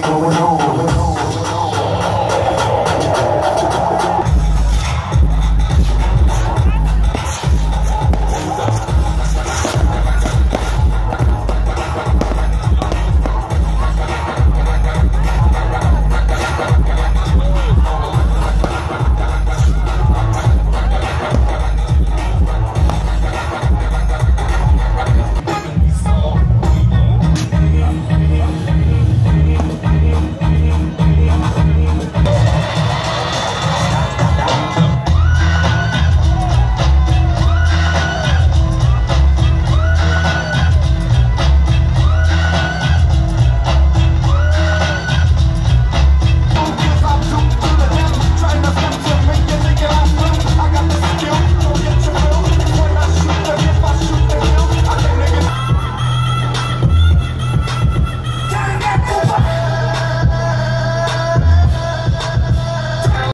fight going on.